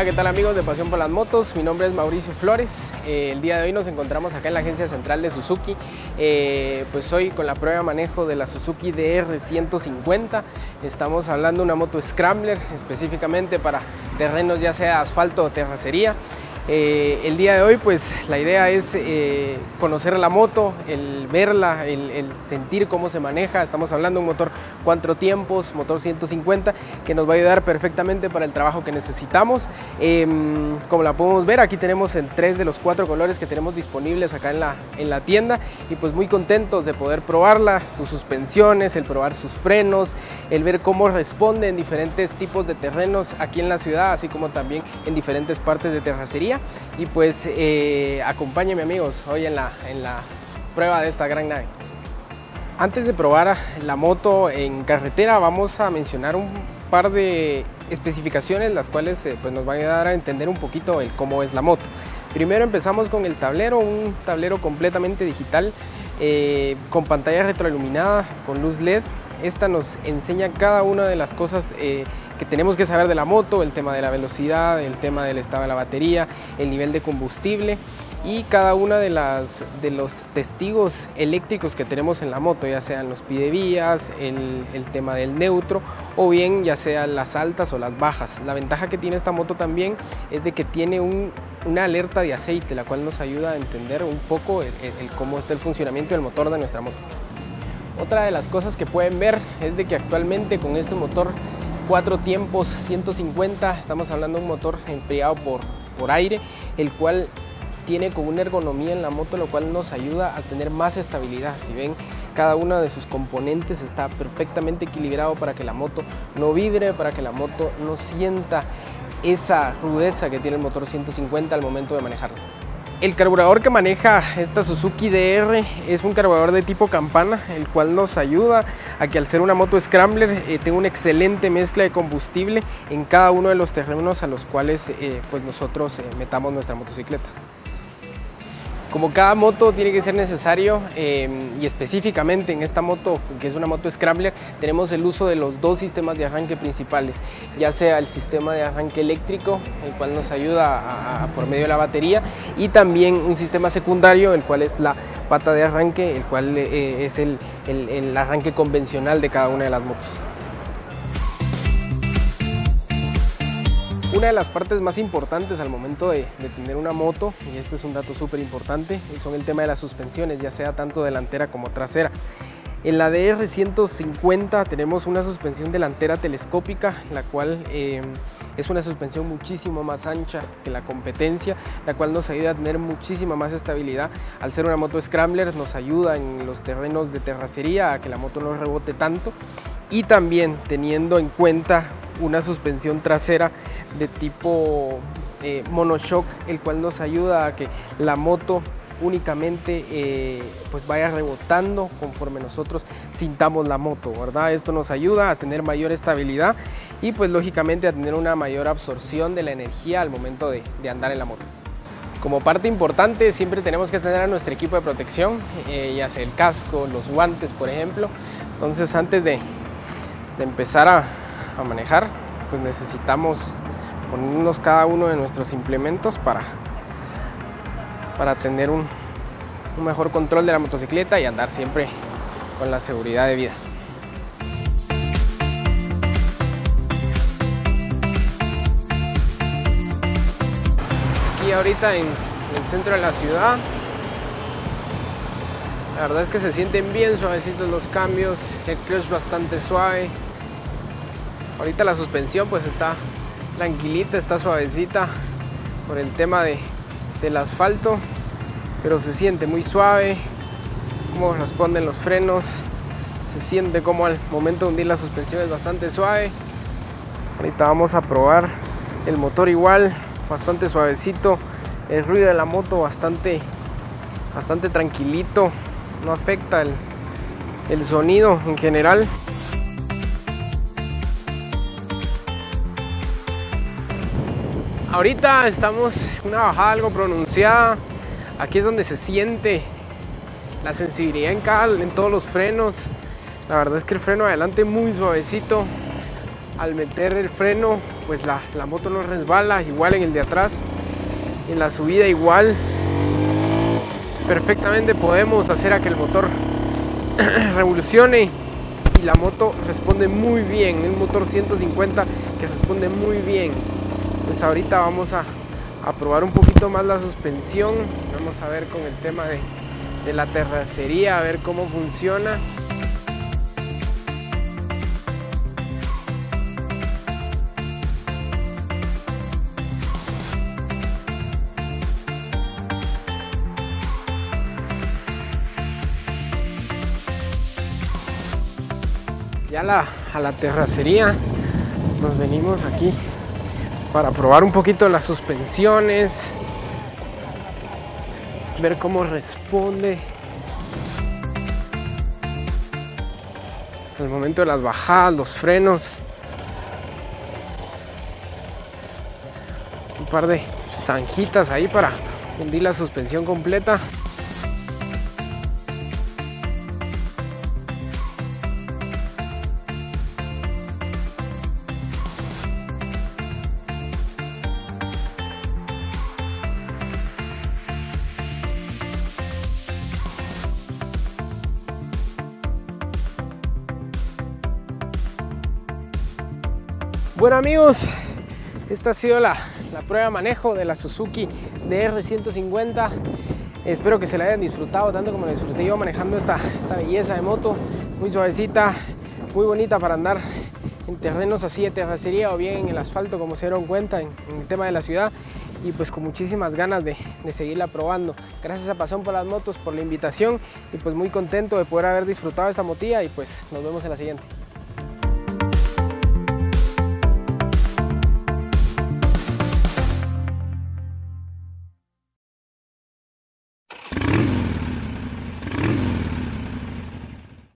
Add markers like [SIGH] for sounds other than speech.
Hola, ¿qué tal amigos de Pasión por las Motos? Mi nombre es Mauricio Flores. Eh, el día de hoy nos encontramos acá en la agencia central de Suzuki. Eh, pues hoy con la prueba de manejo de la Suzuki DR150. Estamos hablando de una moto Scrambler específicamente para terrenos ya sea asfalto o terracería. Eh, el día de hoy pues la idea es eh, conocer la moto, el verla, el, sentir cómo se maneja. Estamos hablando de un motor cuatro tiempos, motor 150, que nos va a ayudar perfectamente para el trabajo que necesitamos. Em, como la podemos ver, aquí tenemos en tres de los cuatro colores que tenemos disponibles acá en la, en la tienda y pues muy contentos de poder probarla, sus suspensiones, el probar sus frenos, el ver cómo responde en diferentes tipos de terrenos aquí en la ciudad, así como también en diferentes partes de terracería y pues eh, acompáñenme amigos hoy en la, en la prueba de esta gran nave. Antes de probar la moto en carretera vamos a mencionar un par de especificaciones las cuales eh, pues nos van a ayudar a entender un poquito el cómo es la moto. Primero empezamos con el tablero, un tablero completamente digital eh, con pantalla retroiluminada, con luz LED. Esta nos enseña cada una de las cosas eh, que tenemos que saber de la moto, el tema de la velocidad, el tema del estado de la batería, el nivel de combustible y cada una de, las, de los testigos eléctricos que tenemos en la moto, ya sean los pidevías, el, el tema del neutro o bien ya sean las altas o las bajas. La ventaja que tiene esta moto también es de que tiene una alerta de aceite, la cual nos ayuda a entender un poco el, cómo está el funcionamiento del motor de nuestra moto. Otra de las cosas que pueden ver es de que actualmente con este motor cuatro tiempos 150, estamos hablando de un motor enfriado por, por aire, el cual tiene con una ergonomía en la moto, lo cual nos ayuda a tener más estabilidad. Si ven, cada uno de sus componentes está perfectamente equilibrado para que la moto no vibre, para que la moto no sienta esa rudeza que tiene el motor 150 al momento de manejarlo. El carburador que maneja esta Suzuki DR es un carburador de tipo campana, el cual nos ayuda a que al ser una moto Scrambler eh, tenga una excelente mezcla de combustible en cada uno de los terrenos a los cuales eh, pues nosotros eh, metamos nuestra motocicleta. Como cada moto tiene que ser necesario em, y específicamente en esta moto, que es una moto Scrambler, tenemos el uso de los dos sistemas de arranque principales, ya sea el sistema de arranque eléctrico, el cual nos ayuda por medio de la batería, y también un sistema secundario, el cual es la pata de arranque, el cual eh, es el arranque convencional de cada una de las motos. Una de las partes más importantes al momento de, tener una moto, y este es un dato súper importante, son el tema de las suspensiones, ya sea tanto delantera como trasera. En la DR150 tenemos una suspensión delantera telescópica, la cual eh, es una suspensión muchísimo más ancha que la competencia, la cual nos ayuda a tener muchísima más estabilidad. Al ser una moto Scrambler nos ayuda en los terrenos de terracería a que la moto no rebote tanto y también teniendo en cuenta una suspensión trasera de tipo eh, monoshock, el cual nos ayuda a que la moto únicamente eh, pues vaya rebotando conforme nosotros sintamos la moto, ¿verdad? Esto nos ayuda a tener mayor estabilidad y pues lógicamente a tener una mayor absorción de la energía al momento de, andar en la moto. Como parte importante siempre tenemos que tener a nuestro equipo de protección, eh, ya sea el casco, los guantes por ejemplo. Entonces antes de, de empezar a, a manejar, pues necesitamos ponernos cada uno de nuestros implementos para, para tener un, un mejor control de la motocicleta y andar siempre con la seguridad de vida. Aquí ahorita en el centro de la ciudad la verdad es que se sienten bien suavecitos los cambios, el clutch bastante suave, Ahorita la suspensión pues está tranquilita, está suavecita por el tema de, del asfalto, pero se siente muy suave, cómo responden los frenos, se siente como al momento de hundir la suspensión es bastante suave. Ahorita vamos a probar el motor igual, bastante suavecito, el ruido de la moto bastante, bastante tranquilito, no afecta el, el sonido en general. Ahorita estamos una bajada algo pronunciada. Aquí es donde se siente la sensibilidad en, cada, en todos los frenos. La verdad es que el freno adelante muy suavecito. Al meter el freno, pues la, la moto no resbala, igual en el de atrás, en la subida igual. Perfectamente podemos hacer a que el motor [CLEARS THROAT] revolucione y la moto responde muy bien, el motor 150 que responde muy bien. Pues ahorita vamos a, a probar un poquito más la suspensión, vamos a ver con el tema de, la terracería, a ver cómo funciona. ya a la terracería nos venimos aquí para probar un poquito las suspensiones. Ver cómo responde. El momento de las bajadas los frenos. Un par de zanjitas ahí para hundir la suspensión completa Bueno amigos, esta ha sido la, prueba de manejo de la Suzuki DR150. Espero que se la hayan disfrutado tanto como la disfruté yo manejando esta, esta belleza de moto. Muy suavecita, muy bonita para andar en terrenos así de terracería o bien en el asfalto como se dieron cuenta en, en el tema de la ciudad y pues con muchísimas ganas de, de, seguirla probando. Gracias a Pasión por las Motos por la invitación y pues muy contento de poder haber disfrutado esta motilla y pues nos vemos en la siguiente.